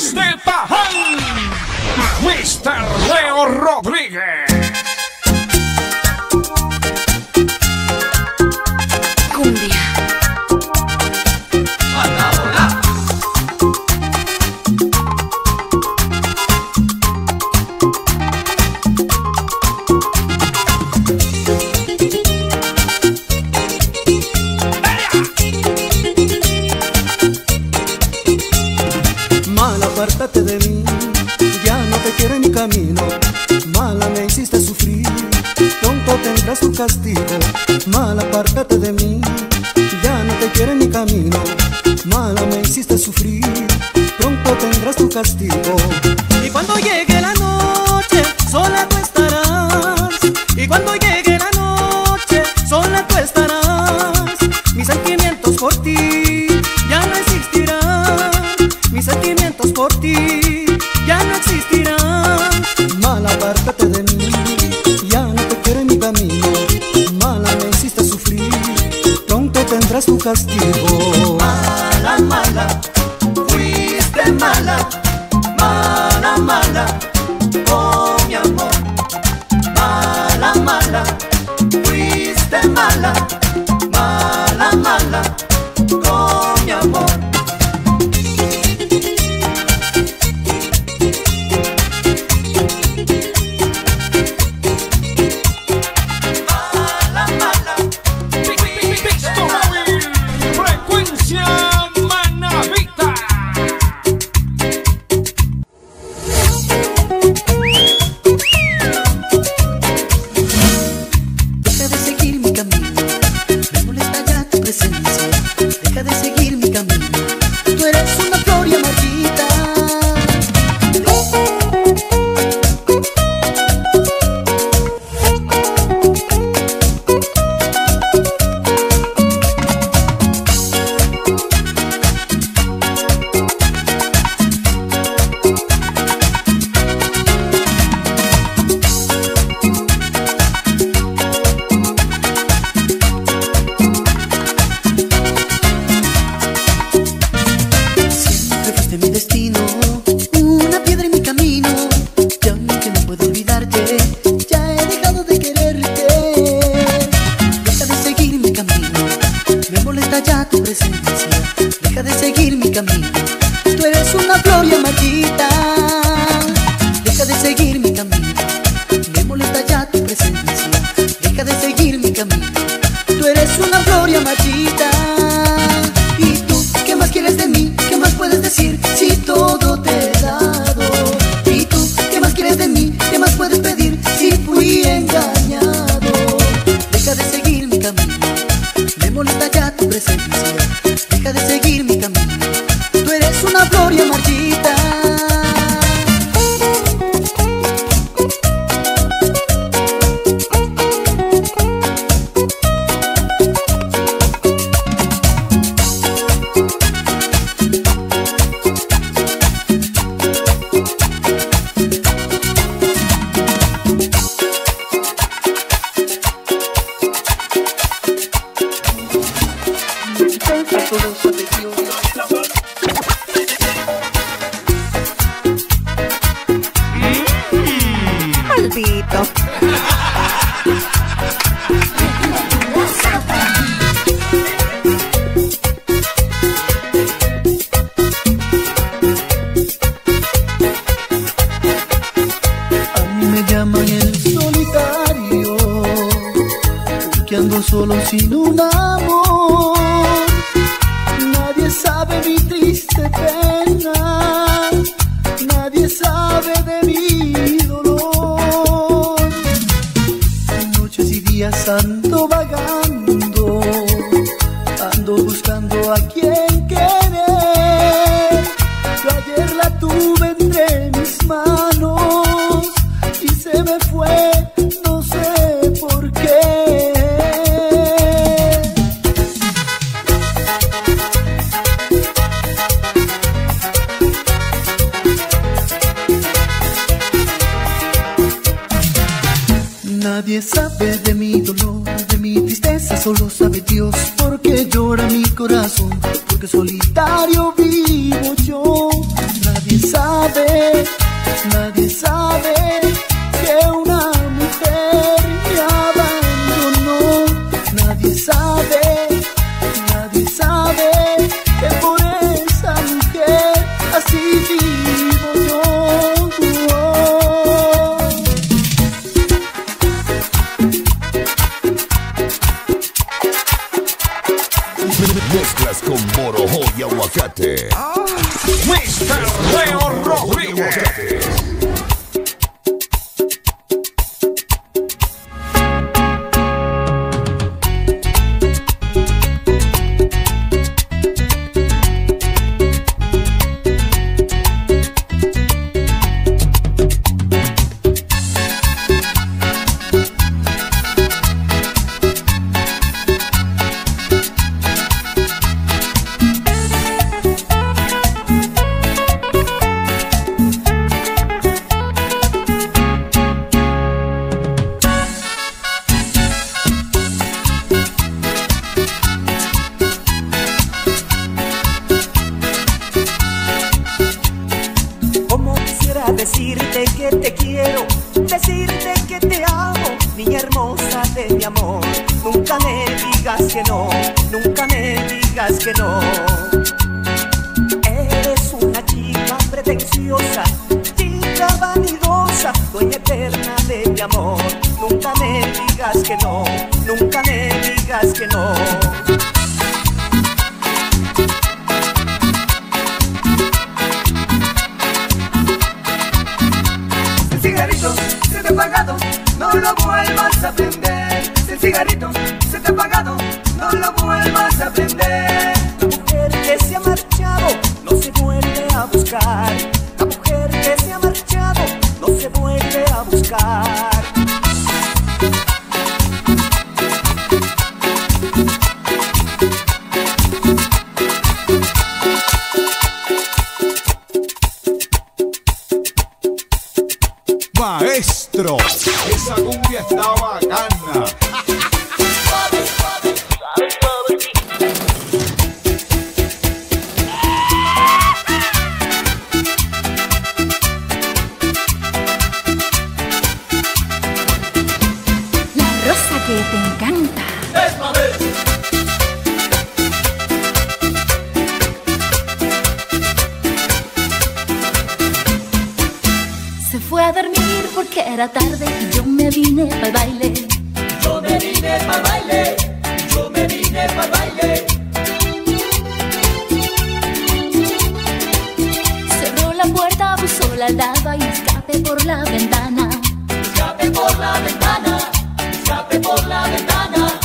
desde Pajal, Mr. Leo Rodríguez. castigo, mal apártate de mí, ya no te quiero en mi camino, mala me hiciste sufrir, pronto tendrás tu castigo. cada dia solo sin un amor. Dios, porque llora mi corazón, porque solitario vivo yo. Nadie sabe con morojo y aguacate. Ah. Mr. Leo Rodríguez. Decirte que te quiero, decirte que te amo, niña hermosa de mi amor. Nunca me digas que no, nunca me digas que no. Eres una chica pretenciosa, chica vanidosa, dueña eterna de mi amor. Nunca me digas que no, nunca me digas que no. No lo vuelvas a prender. Si el cigarrito se te ha apagado, no lo vuelvas a prender. La mujer que se ha marchado no se vuelve a buscar. Que te encanta. Se fue a dormir porque era tarde y yo me vine para el baile. Yo me vine para baile, yo me vine para baile. Cerró la puerta, puso la lava y escape por la ventana. Escape por la ventana, escape por la ventana.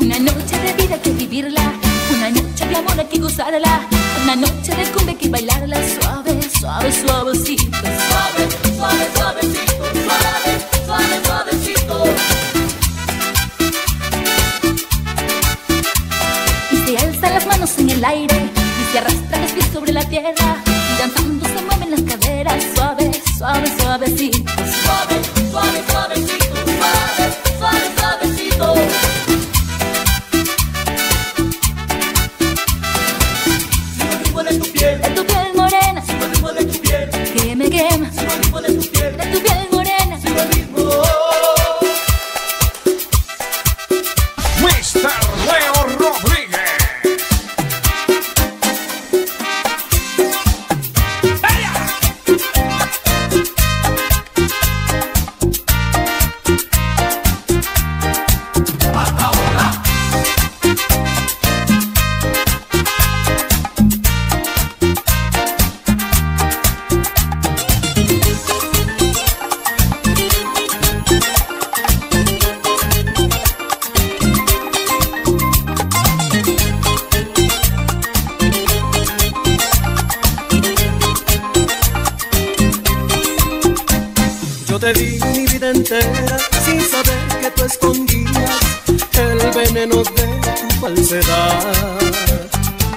Una noche de vida que vivirla, una noche de amor hay que gozarla, una noche de hay que bailarla suave, suave, suavecito. Suave, suave, suavecito, suave, suave, suavecito. Y se alzan las manos en el aire y se arrastran los pies sobre la tierra y danzando se mueven las caderas suave, suave, suavecito. Suave, suave, suavecito, suave, suave,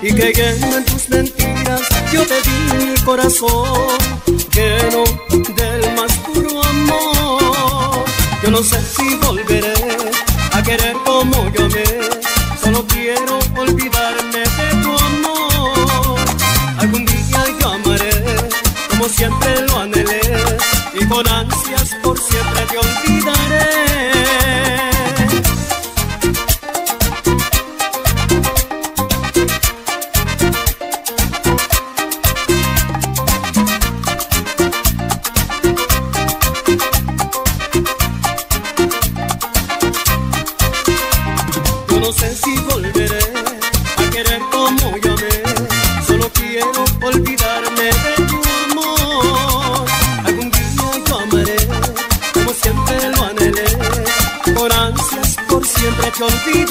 Y creyendo en tus mentiras, yo te di mi corazón lleno del más puro amor. Yo no sé si volveré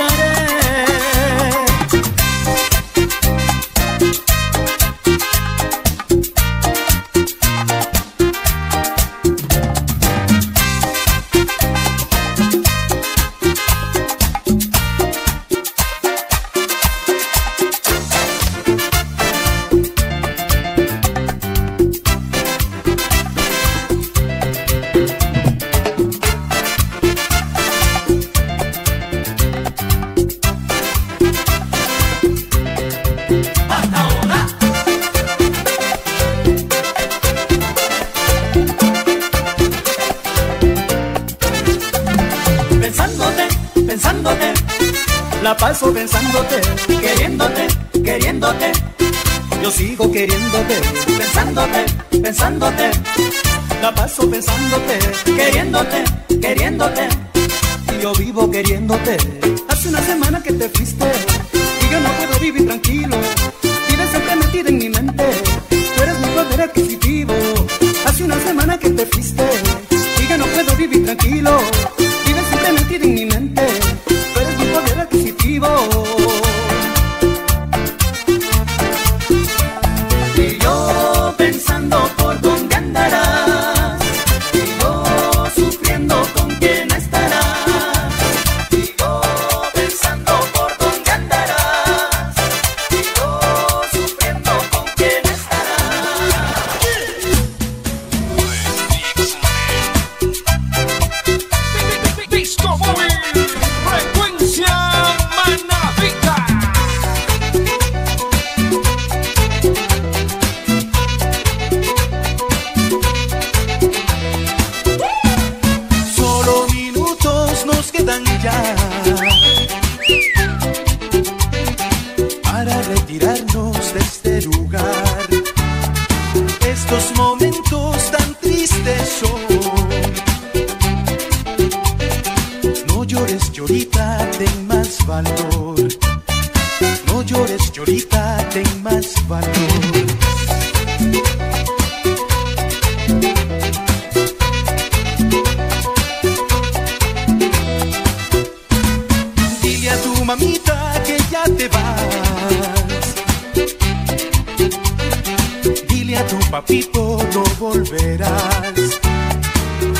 mare. Paso pensándote, queriéndote, queriéndote. Yo sigo queriéndote, pensándote, pensándote, la paso pensándote, queriéndote, queriéndote. Y yo vivo queriéndote. Hace una semana que te fuiste y yo no puedo vivir tranquilo. Vives siempre metida en mi mente. Tú eres mi poder adquisitivo. Hace una semana que te fuiste y yo no puedo vivir tranquilo. Vives siempre metida en mi mente. Llorita, ten más valor. No llores, llorita, ten más valor. Dile a tu mamita que ya te vas. Dile a tu papito no volverás.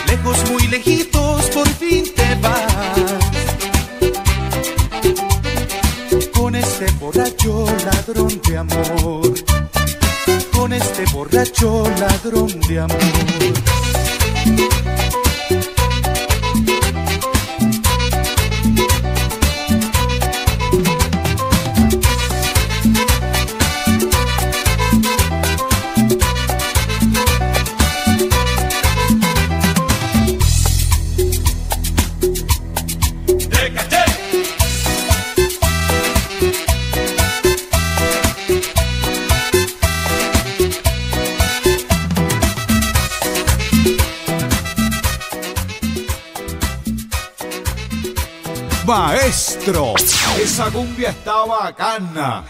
Lejos, muy lejitos, Con este borracho ladrón de amor. Esa cumbia está bacana.